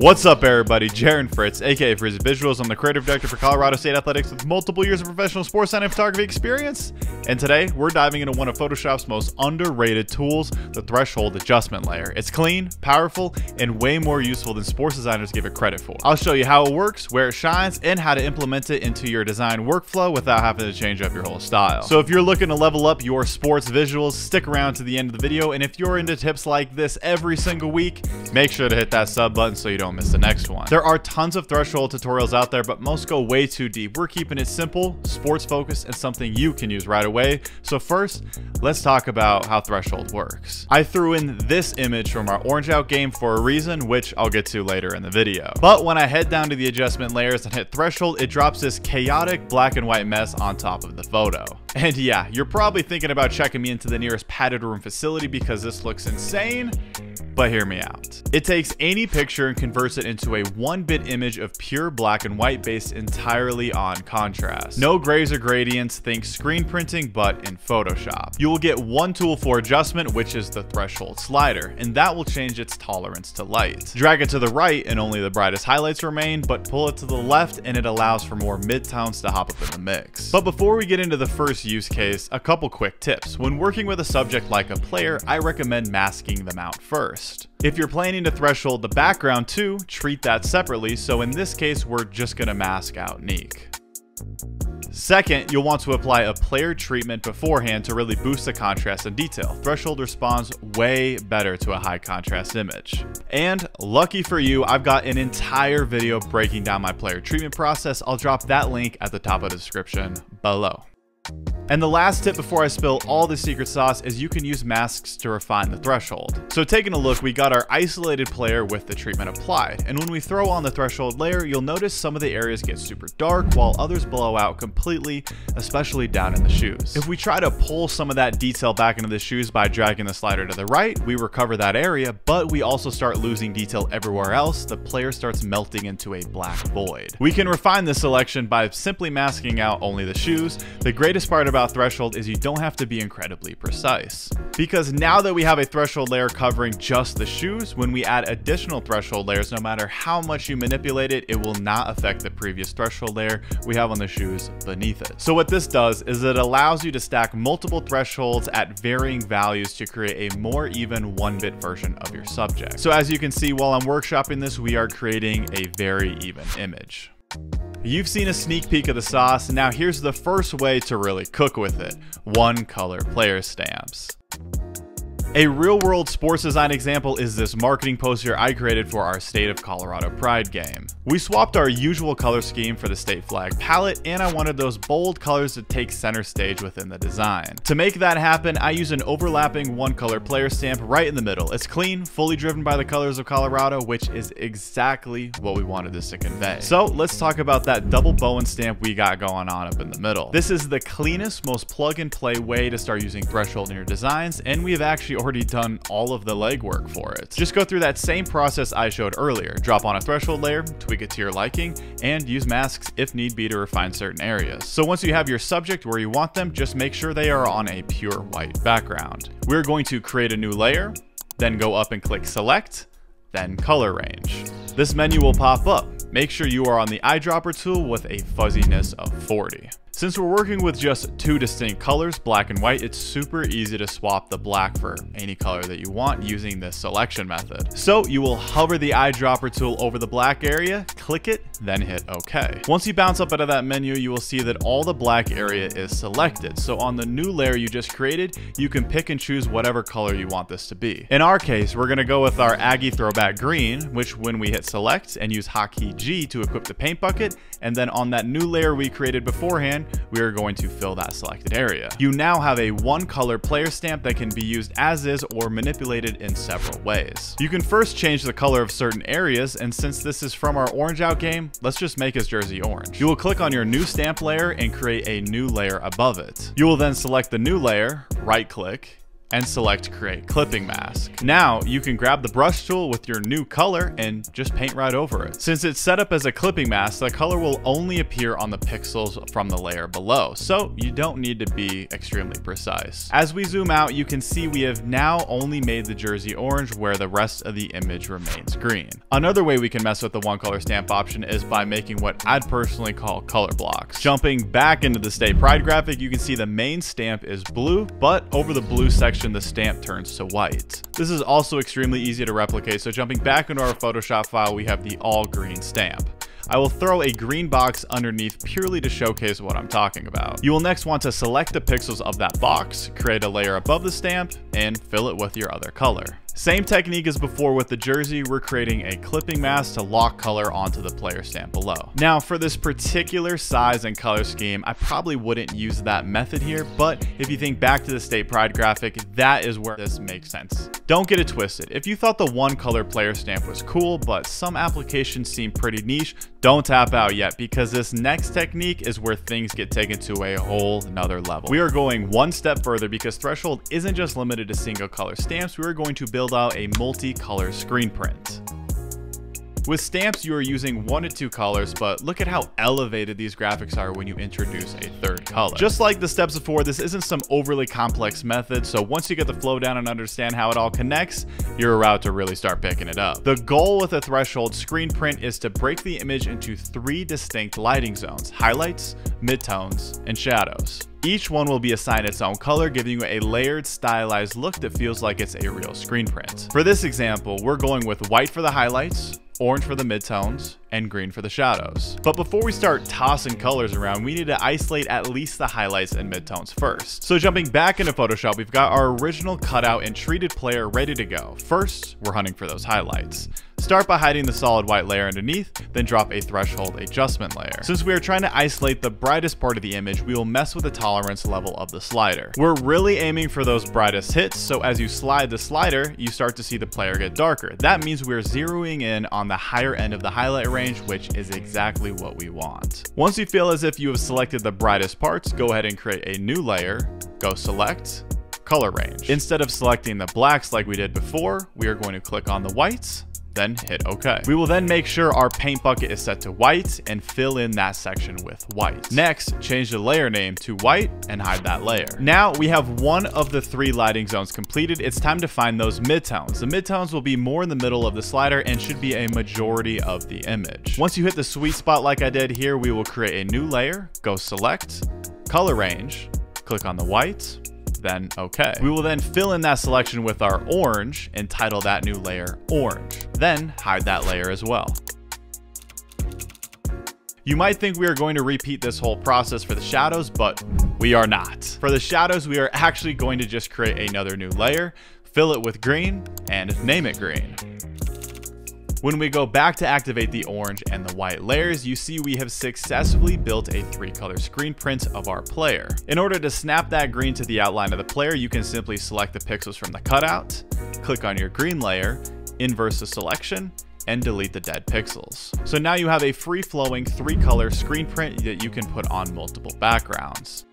What's up, everybody? Jaren Fritz, aka Frizzy Visuals. I'm the creative director for Colorado State Athletics with multiple years of professional sports and photography experience. And today, we're diving into one of Photoshop's most underrated tools, the Threshold Adjustment Layer. It's clean, powerful, and way more useful than sports designers give it credit for. I'll show you how it works, where it shines, and how to implement it into your design workflow without having to change up your whole style. So if you're looking to level up your sports visuals, stick around to the end of the video. And if you're into tips like this every single week, make sure to hit that sub button so you don't don't miss the next one. There are tons of threshold tutorials out there, but most go way too deep. We're keeping it simple, sports focused, and something you can use right away. So first, let's talk about how threshold works. I threw in this image from our orange out game for a reason, which I'll get to later in the video. But when I head down to the adjustment layers and hit threshold, it drops this chaotic black and white mess on top of the photo. And yeah, you're probably thinking about checking me into the nearest padded room facility because this looks insane but hear me out. It takes any picture and converts it into a one-bit image of pure black and white based entirely on contrast. No grays or gradients, think screen printing, but in Photoshop. You will get one tool for adjustment, which is the threshold slider, and that will change its tolerance to light. Drag it to the right and only the brightest highlights remain, but pull it to the left and it allows for more midtones to hop up in the mix. But before we get into the first use case, a couple quick tips. When working with a subject like a player, I recommend masking them out first first. If you're planning to threshold the background too, treat that separately, so in this case, we're just gonna mask out Neek. Second, you'll want to apply a player treatment beforehand to really boost the contrast and detail. Threshold responds way better to a high contrast image. And lucky for you, I've got an entire video breaking down my player treatment process. I'll drop that link at the top of the description below. And the last tip before I spill all the secret sauce is you can use masks to refine the threshold. So taking a look, we got our isolated player with the treatment applied. And when we throw on the threshold layer, you'll notice some of the areas get super dark while others blow out completely, especially down in the shoes. If we try to pull some of that detail back into the shoes by dragging the slider to the right, we recover that area, but we also start losing detail everywhere else. The player starts melting into a black void. We can refine this selection by simply masking out only the shoes. The greatest part about about threshold is you don't have to be incredibly precise. Because now that we have a threshold layer covering just the shoes, when we add additional threshold layers, no matter how much you manipulate it, it will not affect the previous threshold layer we have on the shoes beneath it. So what this does is it allows you to stack multiple thresholds at varying values to create a more even one-bit version of your subject. So as you can see while I'm workshopping this, we are creating a very even image. You've seen a sneak peek of the sauce, now here's the first way to really cook with it. One color player stamps. A real world sports design example is this marketing poster I created for our State of Colorado Pride game. We swapped our usual color scheme for the state flag palette and I wanted those bold colors to take center stage within the design. To make that happen, I use an overlapping one color player stamp right in the middle. It's clean, fully driven by the colors of Colorado, which is exactly what we wanted this to convey. So let's talk about that double Bowen stamp we got going on up in the middle. This is the cleanest, most plug and play way to start using threshold in your designs and we have actually already done all of the legwork for it. Just go through that same process I showed earlier. Drop on a threshold layer, tweak it to your liking, and use masks if need be to refine certain areas. So once you have your subject where you want them, just make sure they are on a pure white background. We're going to create a new layer, then go up and click select, then color range. This menu will pop up. Make sure you are on the eyedropper tool with a fuzziness of 40. Since we're working with just two distinct colors, black and white, it's super easy to swap the black for any color that you want using this selection method. So you will hover the eyedropper tool over the black area, click it, then hit OK. Once you bounce up out of that menu, you will see that all the black area is selected. So on the new layer you just created, you can pick and choose whatever color you want this to be. In our case, we're gonna go with our Aggie throwback green, which when we hit select and use hotkey G to equip the paint bucket, and then on that new layer we created beforehand, we are going to fill that selected area. You now have a one color player stamp that can be used as is or manipulated in several ways. You can first change the color of certain areas, and since this is from our orange out game, let's just make his jersey orange. You will click on your new stamp layer and create a new layer above it. You will then select the new layer, right click, and select create clipping mask. Now you can grab the brush tool with your new color and just paint right over it. Since it's set up as a clipping mask, the color will only appear on the pixels from the layer below, so you don't need to be extremely precise. As we zoom out, you can see we have now only made the jersey orange where the rest of the image remains green. Another way we can mess with the one color stamp option is by making what I'd personally call color blocks. Jumping back into the state pride graphic, you can see the main stamp is blue, but over the blue section, the stamp turns to white. This is also extremely easy to replicate, so jumping back into our Photoshop file, we have the all green stamp. I will throw a green box underneath purely to showcase what I'm talking about. You will next want to select the pixels of that box, create a layer above the stamp, and fill it with your other color. Same technique as before with the jersey, we're creating a clipping mask to lock color onto the player stamp below. Now for this particular size and color scheme, I probably wouldn't use that method here, but if you think back to the State Pride graphic, that is where this makes sense. Don't get it twisted. If you thought the one color player stamp was cool, but some applications seem pretty niche, don't tap out yet because this next technique is where things get taken to a whole nother level. We are going one step further because Threshold isn't just limited to single color stamps, we are going to build build out a multi-color screen print. With stamps, you are using one to two colors, but look at how elevated these graphics are when you introduce a third color. Just like the steps before, this isn't some overly complex method, so once you get the flow down and understand how it all connects, you're about to really start picking it up. The goal with a threshold screen print is to break the image into three distinct lighting zones, highlights, midtones, and shadows. Each one will be assigned its own color, giving you a layered, stylized look that feels like it's a real screen print. For this example, we're going with white for the highlights, orange for the midtones, and green for the shadows. But before we start tossing colors around, we need to isolate at least the highlights and midtones first. So jumping back into Photoshop, we've got our original cutout and treated player ready to go. First, we're hunting for those highlights. Start by hiding the solid white layer underneath, then drop a threshold adjustment layer. Since we are trying to isolate the brightest part of the image, we will mess with the tolerance level of the slider. We're really aiming for those brightest hits, so as you slide the slider, you start to see the player get darker. That means we're zeroing in on the higher end of the highlight range which is exactly what we want. Once you feel as if you have selected the brightest parts, go ahead and create a new layer, go select, color range. Instead of selecting the blacks like we did before, we are going to click on the whites, then hit OK. We will then make sure our paint bucket is set to white and fill in that section with white. Next, change the layer name to white and hide that layer. Now we have one of the three lighting zones completed. It's time to find those midtones. The midtones will be more in the middle of the slider and should be a majority of the image. Once you hit the sweet spot like I did here, we will create a new layer, go select, color range, click on the white, then okay. We will then fill in that selection with our orange and title that new layer orange. Then hide that layer as well. You might think we are going to repeat this whole process for the shadows, but we are not. For the shadows, we are actually going to just create another new layer, fill it with green, and name it green. When we go back to activate the orange and the white layers, you see we have successfully built a three color screen print of our player. In order to snap that green to the outline of the player, you can simply select the pixels from the cutout, click on your green layer, inverse the selection, and delete the dead pixels. So now you have a free-flowing three-color screen print that you can put on multiple backgrounds.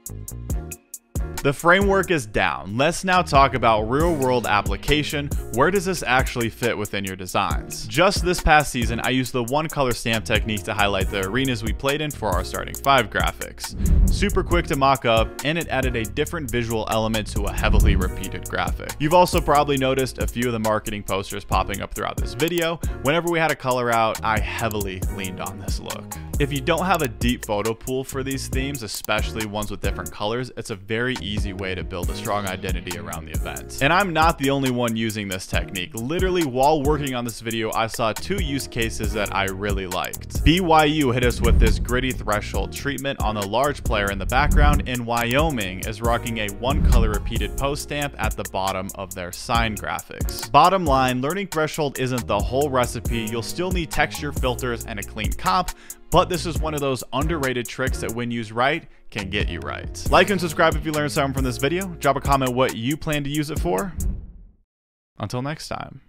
The framework is down. Let's now talk about real world application. Where does this actually fit within your designs? Just this past season, I used the one color stamp technique to highlight the arenas we played in for our starting five graphics. Super quick to mock up, and it added a different visual element to a heavily repeated graphic. You've also probably noticed a few of the marketing posters popping up throughout this video. Whenever we had a color out, I heavily leaned on this look. If you don't have a deep photo pool for these themes, especially ones with different colors, it's a very easy way to build a strong identity around the event. And I'm not the only one using this technique. Literally, while working on this video, I saw two use cases that I really liked. BYU hit us with this gritty threshold treatment on the large player in the background, and Wyoming is rocking a one color repeated post stamp at the bottom of their sign graphics. Bottom line, learning threshold isn't the whole recipe. You'll still need texture filters and a clean comp, but this is one of those underrated tricks that when used right, can get you right. Like and subscribe if you learned something from this video. Drop a comment what you plan to use it for. Until next time.